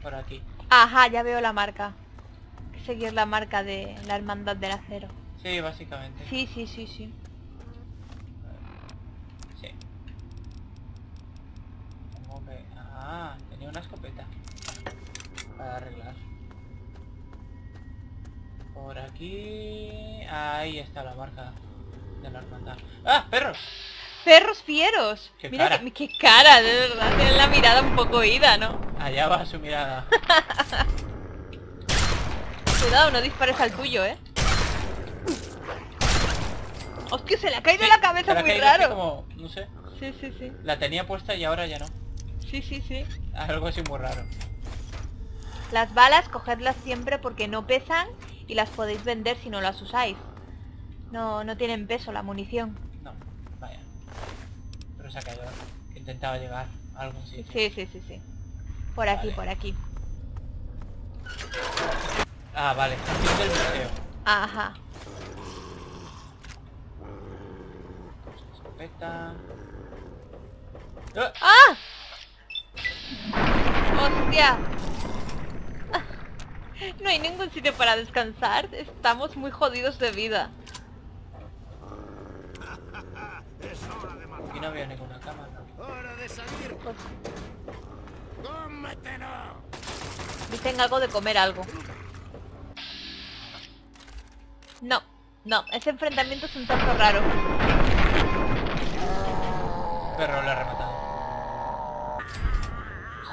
Por aquí. Ajá, ya veo la marca. Hay que seguir la marca de la hermandad del acero. Sí, básicamente. Sí, sí, sí, sí. Sí. Tengo que... Ah, tenía una escopeta. Para arreglar. Aquí... Ahí está la marca de la hermandad. ¡Ah, perros! perros fieros. Qué Mira cara. Que, qué cara, de verdad. Tienen la mirada un poco ida, ¿no? Allá va su mirada. Cuidado, no dispares al tuyo, ¿eh? Hostia, se le ha caído la cabeza muy caído raro. como, no sé. Sí, sí, sí. La tenía puesta y ahora ya no. Sí, sí, sí. Algo así muy raro. Las balas, cogedlas siempre porque no pesan y las podéis vender si no las usáis. No, no tienen peso la munición. No, vaya. Pero se ha caído. Intentaba llegar a algún sitio. Sí, sí, sí, sí. Por aquí, Vale. por aquí. Ah, vale. Aquí del museo. Ajá. Escopeta. ¡Ah! ¡Ah! ¡Hostia! No hay ningún sitio para descansar. Estamos muy jodidos de vida. Aquí no había ninguna cama, ¿no? ¡Hora de salir! Pues ¡Cómetelo! dicen algo de comer algo. No, no. Ese enfrentamiento es un tanto raro. Perro lo he rematado.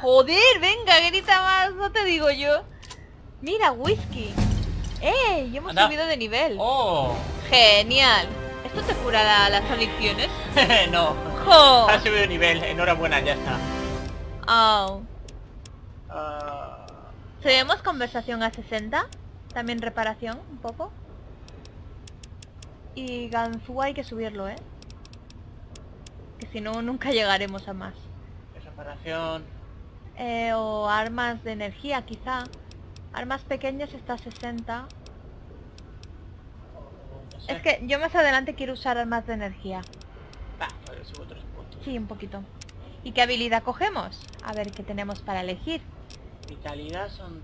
Joder, venga, grita más, no te digo yo. Mira, whisky. ¡Eh! Y hemos Anda. subido de nivel. ¡Oh! Genial. ¿Esto te cura la- las adicciones? no. ¡Jo! Ha subido de nivel. Enhorabuena, ya está. Oh. Ah, ¿Tenemos conversación a 60? También reparación, un poco. Y Ganzú hay que subirlo, ¿eh? Que si no, nunca llegaremos a más. reparación. Eh, o armas de energía, quizá. Armas pequeñas está a 60. No sé. Es que yo más adelante quiero usar armas de energía. Pues subo tres puntos. Sí, un poquito. ¿Y qué habilidad cogemos? A ver qué tenemos para elegir. Vitalidad son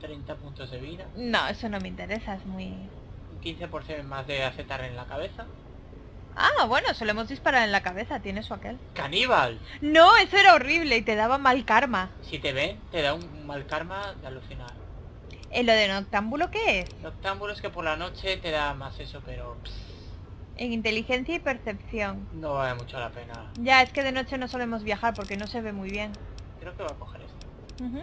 30 puntos de vida. No, eso no me interesa, es muy... Un 15% más de acetar en la cabeza. Ah, bueno, solemos disparar en la cabeza, tiene su aquel. ¡Caníbal! No, eso era horrible y te daba mal karma. Si te ven, te da un mal karma de alucinar. ¿En lo de noctámbulo qué es? Noctámbulo es que por la noche te da más eso, pero pss, En inteligencia y percepción. no vale mucho la pena. Ya, es que de noche no solemos viajar porque no se ve muy bien. Creo que voy a coger esto. Ujú.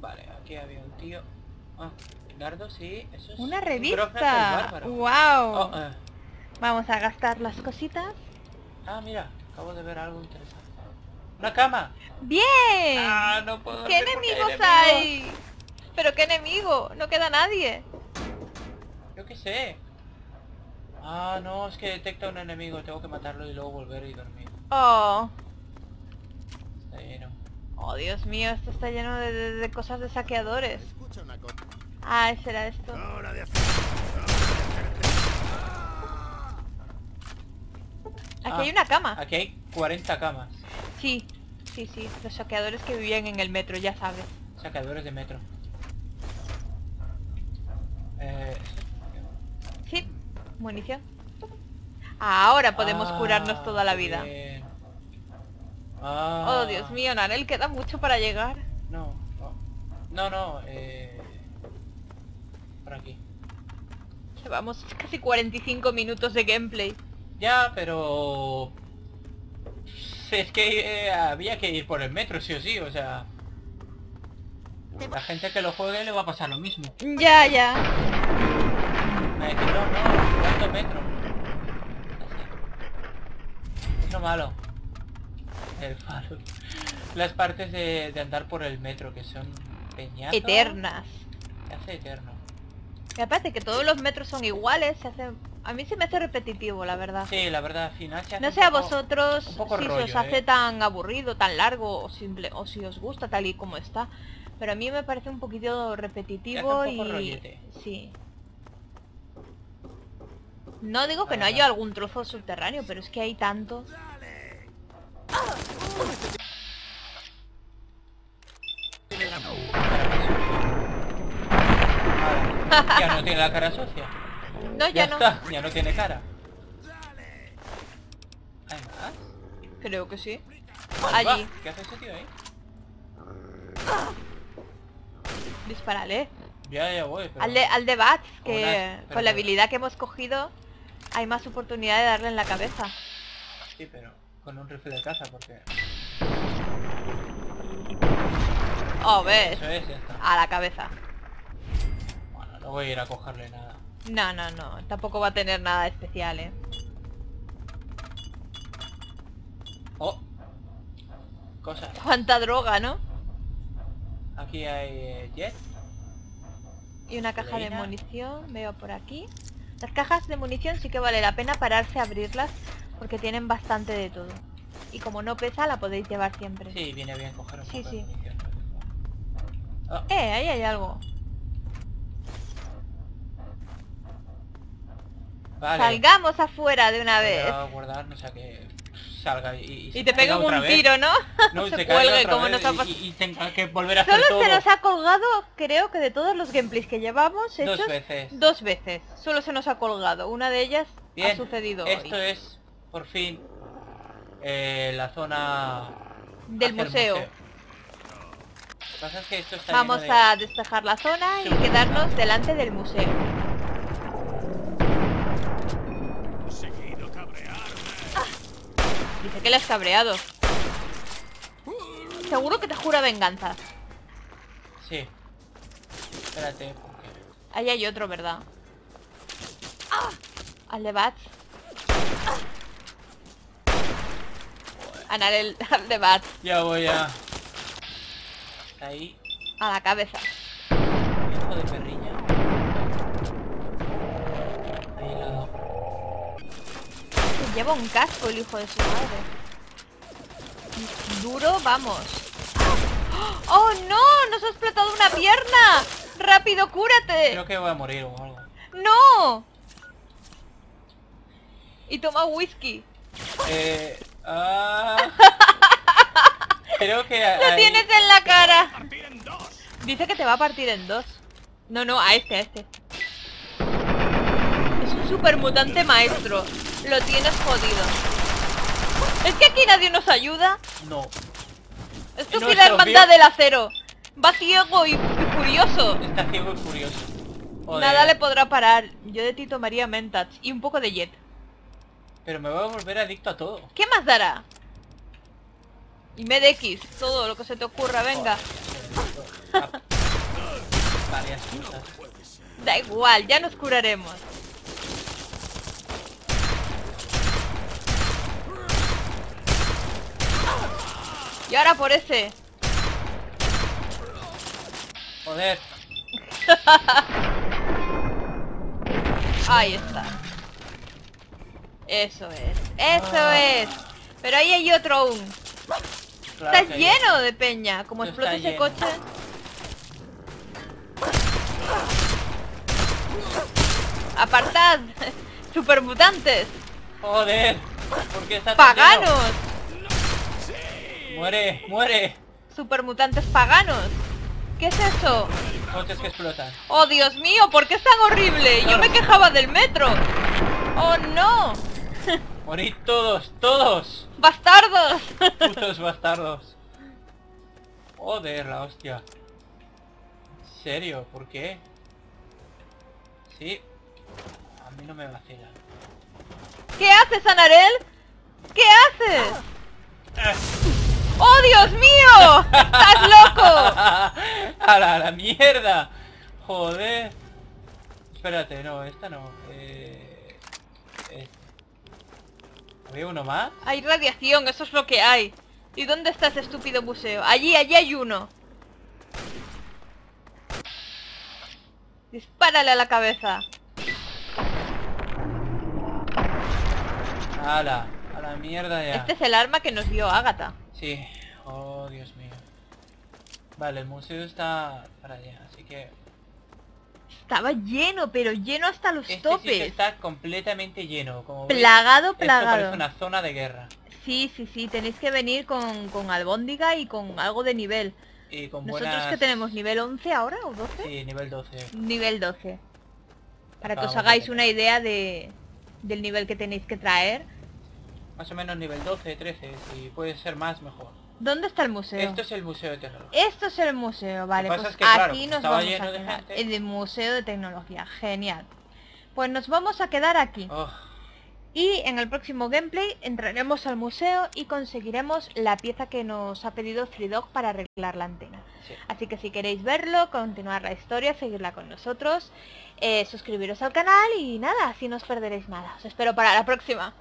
Vale, aquí había un tío. Ah, Dardo, sí, eso es... Una un revista. Bárbaro. ¡Wow! Oh, eh. Vamos a gastar las cositas. Ah, mira, acabo de ver algo interesante. ¡Una cama! ¡Bien! Ah, no puedo ¿Qué enemigos hay? ¿Pero qué enemigo? No queda nadie. Yo qué sé. Ah, no, es que detecta un enemigo, tengo que matarlo y luego volver y dormir. Oh. Está lleno. Oh, Dios mío, esto está lleno de, de- de cosas de saqueadores. Escucha una cosa. Ah, ese era esto. ¡Hora de hacer! Aquí Ah, hay una cama. Aquí hay 40 camas. Sí, sí, sí. Los saqueadores que vivían en el metro, ya sabes. Sacadores de metro. Eh, Sí, munición. Ahora podemos ah, curarnos toda la vida. bien. Ah, Oh, Dios mío, Narel, queda mucho para llegar. No, no. No, no, eh... Por aquí. Llevamos casi 45 minutos de gameplay. Ya, pero... Es que eh, había que ir por el metro, sí o sí, o sea... La gente que lo juegue le va a pasar lo mismo. Ya, ya. Me dice, no, no, ¿cuánto metro? Es lo malo. El faro. Las partes de, de andar por el metro, que son peñazo. Eternas. Se hace eterno. Me parece que todos los metros son iguales, se hace... A mí se me hace repetitivo, la verdad. Sí, la verdad, al final se hace No sé a vosotros si se rollo, os hace ¿eh? tan aburrido, tan largo o simple o si os gusta tal y como está. Pero a mí me parece un poquito repetitivo un poco y rollete. sí. No digo que no haya algún trozo subterráneo, pero es que hay tantos. Ahora, ya no tiene la cara sucia. No, ya, Ya, no. está, ya no tiene cara. ¿Hay más? Creo que sí. Va. Allí. ¿Qué hace ese tío ahí? Dispárale. Ya, ya voy, pero... Al de, al de Bats, que pero- con la habilidad que hemos cogido hay más oportunidad de darle en la cabeza. Sí, pero con un rifle de caza, porque... Oh, ves. Eso es, ya está. A la cabeza. Bueno, no voy a ir a cogerle nada. No, no, no. Tampoco va a tener nada especial, ¿eh? ¡Oh! Cosas. Cuánta droga, ¿no? Aquí hay eh, jet. Y una caja de munición, veo por aquí. Las cajas de munición sí que vale la pena pararse a abrirlas porque tienen bastante de todo. Y como no pesa, la podéis llevar siempre. Sí, viene bien coger un Sí, poco sí. de munición. Eh, ahí hay algo. Vale. Salgamos afuera de una Voy vez. a guardar, no sea que salga y, te otra un vez. tiro, ¿no? No, se cuelgue como vez nos ha pasado. y, y tenga que volver a hacer Solo todo. se nos ha colgado, creo que de todos los gameplays que llevamos Dos hechos, veces. dos veces. Solo se nos ha colgado. Una de ellas Bien, ha sucedido esto hoy. es, por fin, eh, la zona... Del museo. Lo que pasa es que esto está Vamos de- a despejar la zona y quedarnos delante del museo. Dice que le has cabreado. Seguro que te jura venganza. Sí. Espérate, porque... Ahí hay otro, ¿verdad? Al de Bats. Anar el al de Bats. Ya voy a... Ahí. A la cabeza. Lleva un casco el hijo de su madre. Duro, vamos. ¡Oh, no! ¡Nos ha explotado una pierna! ¡Rápido, cúrate! Creo que voy a morir o algo. ¡No! Y toma whisky. Eh... Ah... Creo que... ¡Lo tienes en la cara! Dice que te va a partir en dos. No, no, a este, a este. Es un super mutante maestro. Lo tienes jodido. Es que aquí nadie nos ayuda. No. Esto es la hermandad del acero. Va ciego y, y furioso. Está ciego y furioso. Joder. Nada le podrá parar. Yo de ti tomaría Mentats y un poco de Jet. Pero me voy a volver adicto a todo. ¿Qué más dará? Y MedX, todo lo que se te ocurra, venga. Ah. Varias cosas. Da igual, ya nos curaremos. Y ahora por ese. Joder. Ahí está. Eso es. Eso Ah. es. Pero ahí hay otro aún. Claro Está que hay lleno de peña. Como está ese lleno. coche. Apartad. Supermutantes. Joder. ¿Por qué está lleno? Muere, muere. Supermutantes paganos. ¿Qué es eso? Coches que explotan. Oh, Dios mío, ¿por qué es tan horrible? Yo me quejaba del metro. Oh, no. Morid todos, todos. Bastardos. Putos bastardos. Joder, la hostia. ¿En serio? ¿Por qué? Sí. A mí no me vacila. ¿Qué haces, Anarel? ¿Qué haces? ¡Oh, Dios mío! ¡Estás loco! ¡A la, a la mierda! Joder. Espérate, no, esta no. Eh... ¿Había uno más? Hay radiación, eso es lo que hay. ¿Y dónde está ese estúpido museo? Allí, allí hay uno. Dispárale a la cabeza. ¡Hala! A la mierda ya. Este es el arma que nos dio Ágata. Sí. Oh, Dios mío. Vale, el museo está para allá, así que... Estaba lleno, pero lleno hasta los Este topes. está completamente lleno. Como veis, Plagado, esto parece plagado. una zona de guerra. Sí, sí, sí, tenéis que venir con, con albóndiga y con algo de nivel. Y con Nosotros buenas... que tenemos nivel 11 ahora o 12? Sí, nivel 12. Nivel 12. Para que os hagáis una idea de, del nivel que tenéis que traer. Más o menos nivel 12, 13. Si puede ser más, mejor. ¿Dónde está el museo? Esto es el museo de tecnología. Esto es el museo, vale, pues es que, claro, aquí nos vamos lleno a de quedar. gente. El museo de tecnología, genial. Pues nos vamos a quedar aquí. Oh, Y en el próximo gameplay entraremos al museo y conseguiremos la pieza que nos ha pedido Freedog para arreglar la antena. sí. Así que si queréis verlo, continuar la historia, seguirla con nosotros, eh, suscribiros al canal y nada, así no os perderéis nada. Os espero para la próxima.